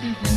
Mm-hmm.